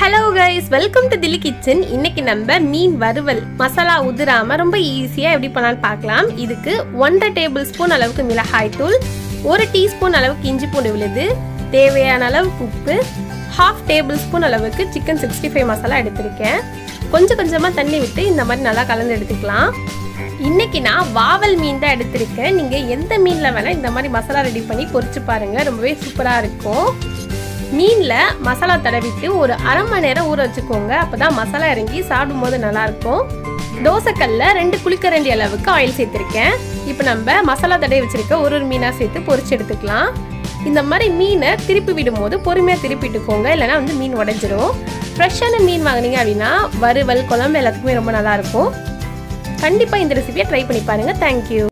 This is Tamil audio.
Hello guys welcome to Delhi kitchen இன்னைக்கு நம்ம மீன் வறுவல் மசாலா உதிராம ரொம்ப ஈஸியாக எப்படி பண்ணலான்னு பார்க்கலாம். இதுக்கு ஒன்றரை டேபிள் ஸ்பூன் அளவுக்கு மிளகாய் தூள் ஒரு டீஸ்பூன் அளவுக்கு இஞ்சி பூண்டு விழுது தேவையான அளவுக்கு உப்பு ஹாஃப் டேபிள் ஸ்பூன் அளவுக்கு சிக்கன் சிக்ஸ்டி ஃபைவ் மசாலா எடுத்திருக்கேன். கொஞ்சம் கொஞ்சமாக தண்ணி விட்டு இந்த மாதிரி நல்லா கலந்து எடுத்துக்கலாம். இன்னைக்கு நான் வாவல் மீன் தான் எடுத்திருக்கேன். நீங்கள் எந்த மீனில் வேணால் இந்த மாதிரி மசாலா ரெடி பண்ணி பொறிச்சு பாருங்கள் ரொம்பவே சூப்பராக இருக்கும். மீனில் மசாலா தடவிட்டு ஒரு அரை மணி நேரம் ஊற வச்சுக்கோங்க. அப்போ தான் மசாலா இறங்கி சாப்பிடும்போது நல்லாயிருக்கும். தோசைக்கல்ல ரெண்டு குளிக்கரண்டி அளவுக்கு ஆயில் சேர்த்துருக்கேன். இப்போ நம்ம மசாலா தடவி வச்சுருக்க ஒரு ஒரு மீனாக சேர்த்து பொறிச்சு எடுத்துக்கலாம். இந்த மாதிரி மீனை திருப்பி விடும்போது பொறுமையாக திருப்பிட்டுக்கோங்க. இல்லைனா வந்து மீன் உடஞ்சிரும். ஃப்ரெஷ்ஷான மீன் வாங்கினீங்க அப்படின்னா வறுவல் குழம்பு எல்லாத்துக்குமே ரொம்ப நல்லாயிருக்கும். கண்டிப்பாக இந்த ரெசிபியை ட்ரை பண்ணி பாருங்கள் தேங்க்யூ